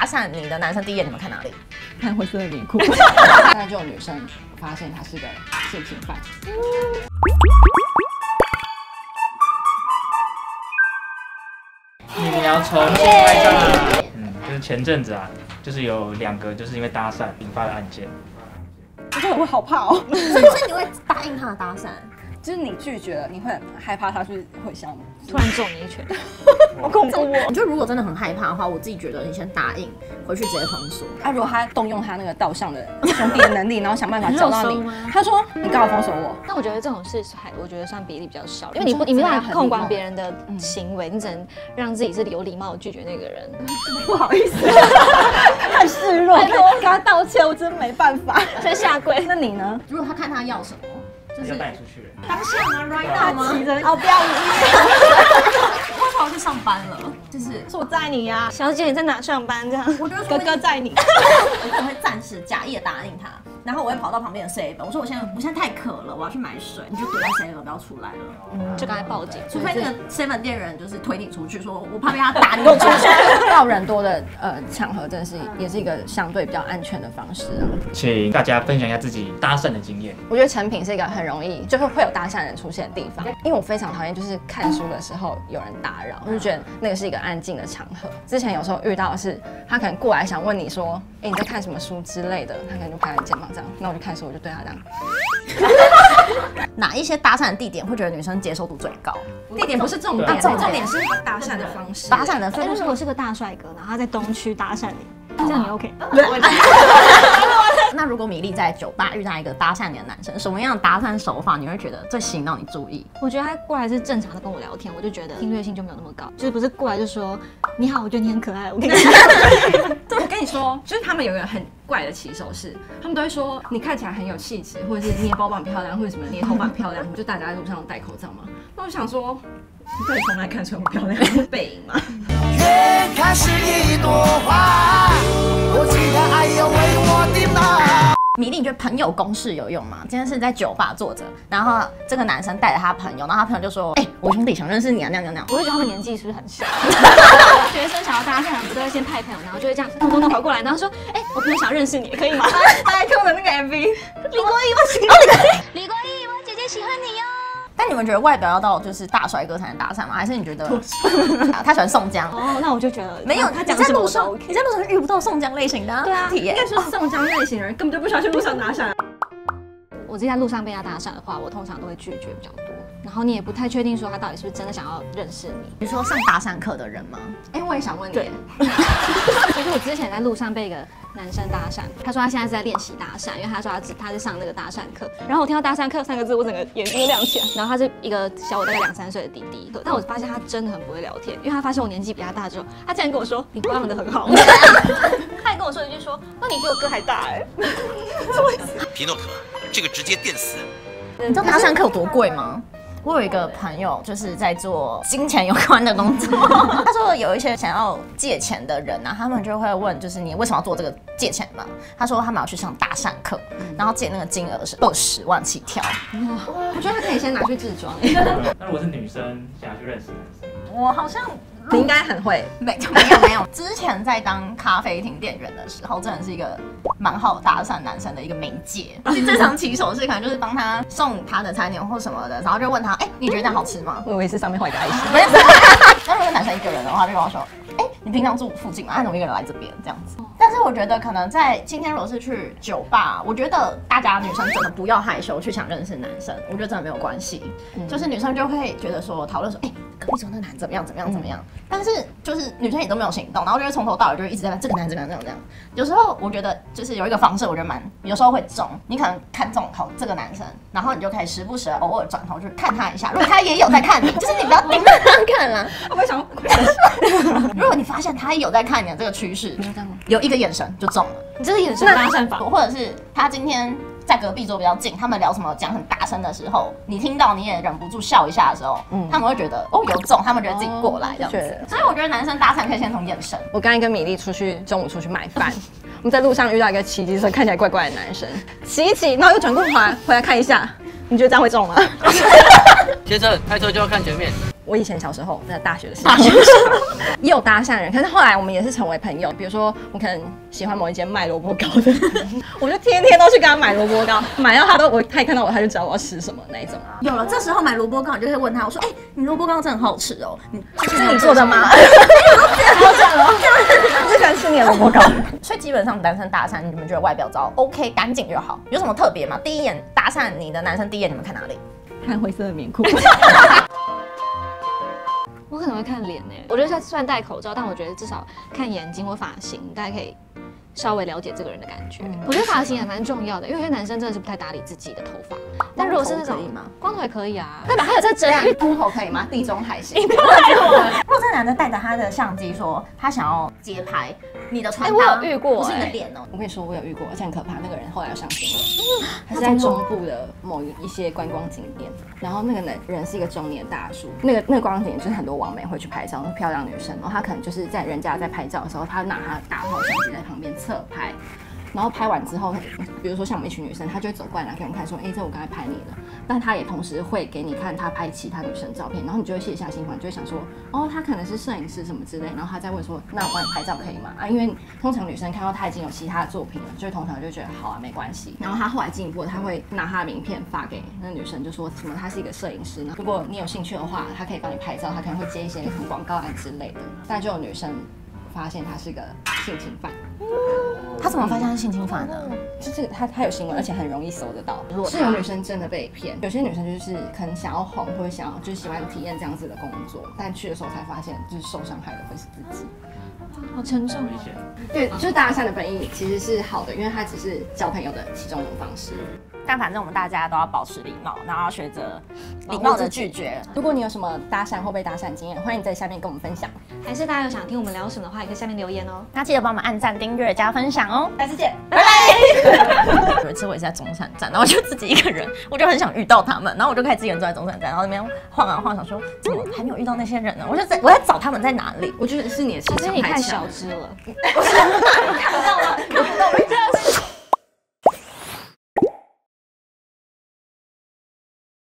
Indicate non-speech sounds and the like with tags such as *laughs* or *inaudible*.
搭讪你的男生第一眼你们看哪里？看灰色的内裤。现在 *laughs* 就有女生发现他是个性侵犯。你们要重新开张啊！嗯，就是前阵子啊，就是有两个就是因为搭讪引发的案件。我觉得我好怕哦，所以所以你会答应他的搭讪？就是你拒绝了，你会很害怕他是会像突然揍你一拳，*laughs* 好恐怖哦。*laughs* 我觉得如果真的很害怕的话，我自己觉得你先答应，回去直接封锁。啊，如果他动用他那个道上的兄弟的能力，然后想办法找到你，*laughs* 他说你刚好封锁我？但我觉得这种事还我觉得算比例比较少，因为你不你没办法控管别人的行为，你只能让自己是有礼貌的拒绝那个人。不好意思，太示弱，跟他道歉，我真没办法，先下跪。那你呢？如果他看他要什么，要带你出去了。当下吗？Right now 吗？骑着哦，不要你，为什么要去上班了？就是是我载你呀，小姐你在哪上班？这样，我觉得哥哥载你。*laughs* 我可能会暂时假意的答应他，然后我会跑到旁边的 seven，我说我现在我现在太渴了，我要去买水，你就躲在 seven 不要出来了。就刚才报警。除非那个 seven 店员就是推你出去，说我怕被他打，你给我出去。*laughs* 到人多的呃场合，真的是也是一个相对比较安全的方式啊。请大家分享一下自己搭讪的经验。我觉得成品是一个很容易就是会有搭讪人出现的地方，因为我非常讨厌就是看书的时候有人打扰，我就觉得那个是一个安静的场合。之前有时候遇到的是他可能过来想问你说，哎、你在看什么书之类的，他可能就拍你肩膀这样，那我就看书，我就对他这样。*laughs* 哪一些搭讪的地点会觉得女生接受度最高？地点不是重对点，啊重点是搭讪的方式。搭讪的方式如果是个大帅哥，然后他在东区搭讪你，这样你 OK？*laughs* 那如果米粒在酒吧遇到一个搭讪你的男生，什么样的搭讪手法你会觉得最吸引到你注意？我觉得他过来是正常的跟我聊天，我就觉得侵略性就没有那么高，就是不是过来就说你好，我觉得你很可爱，我跟你讲。*laughs* 我跟你说，就是他们有一个很怪的骑手是，他们都会说你看起来很有气质，或者是捏包包很漂亮，或者什么捏头发很漂亮，你就大家在路上戴口罩嘛？那我想说，你到底从哪里看出来我漂亮？是 *laughs* 背影吗？月开是一朵花，我期待爱要为我的马。米粒，你觉得朋友公式有用吗？今天是在酒吧坐着，然后这个男生带着他朋友，然后他朋友就说：“哎、我兄弟想认识你啊，那样那样那样。我会觉得他们年纪是不是很小？*laughs* 学生想要搭讪，不都会先派朋友，然后就会这样咚咚咚跑过来，然后说：“哎、我朋友想认识你，可以吗？”大 *laughs* 家看我的那个 MV，李国毅，我喜欢你。*laughs* 李国毅，我姐姐喜欢你哟。但你们觉得外表要到就是大帅哥才能搭讪吗？还是你觉得 *laughs* 他喜欢宋江？哦，那我就觉得没有，他你讲什么我都在路上，OK。你在路上遇不到宋江类型的、对啊体验应该说宋江类型的人根本就不喜欢去路上搭讪。*laughs* 我自己在路上被他搭讪的话，我通常都会拒绝比较多。然后你也不太确定说他到底是不是真的想要认识你。比如说上搭讪课的人吗？哎，我也想问你，*laughs* 前在路上被一个男生搭讪，他说他现在是在练习搭讪，因为他说他是他是上那个搭讪课。然后我听到搭讪课三个字，我整个眼睛都亮起来。然后他是一个小我大概两三岁的弟弟，但我发现他真的很不会聊天，因为他发现我年纪比他大之后，他竟然跟我说你保养的很好。*laughs* 他还跟我说一句说，那你比我哥还大哎、*laughs* 皮诺可，这个直接电死。你知道搭讪课有多贵吗？我有一个朋友就是在做金钱有关的工作，*laughs* 他说有一些想要借钱的人啊，他们就会问，就是你为什么要做这个借钱嘛？他说他们要去上搭讪课，然后借那个金额是二十万起跳。我觉得他可以先拿去自装。*laughs* 那如果是女生想要去认识男生，我好像你 *laughs* 应该很会，没没有没有，之前在当咖啡厅店员的时候，真的是一个蛮好搭讪男生的一个媒介。*laughs* 正常起手是可能就是帮他送他的餐点或什么的，然后就问他，*laughs* 哎、你觉得这样好吃吗？我以为是上面画一个爱心。没有。那如果男生一个人的话，就跟我说，哎、你平常住附近吗？他，怎么一个人来这边这样子？但是我觉得可能在今天如果是去酒吧，我觉得大家女生真的不要害羞去想认识男生，我觉得真的没有关系。就是女生就会觉得说讨论说，哎、隔壁桌那男怎么样怎么样怎么样，但是就是女生也都没有行动，然后就是从头到尾就一直在这个男这个男这样这样。有时候我觉得就是有一个方式，我觉得蛮有时候会中，你可能看中好这个男生，然后你就可以时不时地偶尔转头去看他一下，如果他也有在看你，就是你不要盯着他看啦。会不会想？如果你发现他有在看你的这个趋势，有一个眼神就中了，你这个眼神搭讪法，或者是他今天在隔壁桌比较近，他们聊什么讲很大声的时候，你听到你也忍不住笑一下的时候，嗯他们会觉得哦有中，他们觉得自己过来这样子。所以我觉得男生搭讪可以先从眼神。我刚才跟米粒出去，中午出去买饭，我们在路上遇到一个骑机车看起来怪怪的男生，骑一骑，然后又转过头来回来看一下，你觉得这样会中吗？*laughs* 先生，开车就要看前面。我以前小时候在大学的时候，*laughs* 也有搭讪人，可是后来我们也是成为朋友。比如说，我可能喜欢某一间卖萝卜糕的，*laughs* 我就天天都去跟他买萝卜糕，买到他都我他一看到我他就知道我要吃什么那一种。有了，这时候买萝卜糕，你就会问他，我说，哎、你萝卜糕真的很好吃哦，你 *laughs* 是你做的吗？我最喜欢吃你的萝卜糕。所以基本上男生搭讪，你们觉得外表只要 OK 干净就好，有什么特别吗？第一眼搭讪你的男生，第一眼你们看哪里？看灰色的棉裤。可能会看脸呢，我觉得他虽然戴口罩，但我觉得至少看眼睛或发型，大家可以稍微了解这个人的感觉。我觉得发型也蛮重要的，因为有些男生真的是不太打理自己的头发。但如果是那种光头可以吗？光头也可以啊，对吧？还有这样阳，秃头可以吗？*laughs* 地中海型。如果这个男的带着他的相机说他想要街拍你的穿哎搭，我有遇过不是你的哎脸哦、我跟你说，我有遇过，而且很可怕。那个人后来要上新闻，他是在中部的某一些观光景点，然后那个男人是一个中年大叔。那个那个观光景点就是很多网美会去拍照，漂亮女生，然后他可能就是在人家在拍照的时候，他拿他的大号相机在旁边侧拍。然后拍完之后，比如说像我们一群女生，她就会走过来给我们看，说：“哎、这我刚才拍你的。”但她也同时会给你看她拍其他女生照片，然后你就会卸下心防，就会想说：“哦，她可能是摄影师什么之类。”然后她再问说：“那我帮你拍照可以吗？”啊，因为通常女生看到她已经有其他的作品了，就会通常就觉得好啊，没关系。然后她后来进一步，她会拿她的名片发给那女生，就说什么她是一个摄影师呢，如果你有兴趣的话，她可以帮你拍照，她可能会接一些什么广告案之类的。但就有女生发现他是个性侵犯。他怎么发现他是性侵犯呢？就这个，他他有新闻，而且很容易搜得到。是有女生真的被骗，有些女生就是可能想要红，或者想要就是喜欢体验这样子的工作，但去的时候才发现，就是受伤害的会是自己。好沉重危险。对，就是搭讪的本意其实是好的，因为它只是交朋友的其中一种方式。但反正我们大家都要保持礼貌，然后要学着礼貌的拒绝。如果你有什么搭讪或被搭讪经验，欢迎在下面跟我们分享。还是大家有想听我们聊什么的话，也可以下面留言哦。那记得帮我们按赞、订阅、加分享哦。下次见。*laughs* 有一次我也是在中山站，然后我就自己一个人，我就很想遇到他们，然后我就开始一个人坐在中山站，然后那边晃啊晃，想说怎么还没有遇到那些人呢？我就在我在找他们在哪里。我觉得是你的气其实你太场太强小。*laughs* 只了，看不到吗？看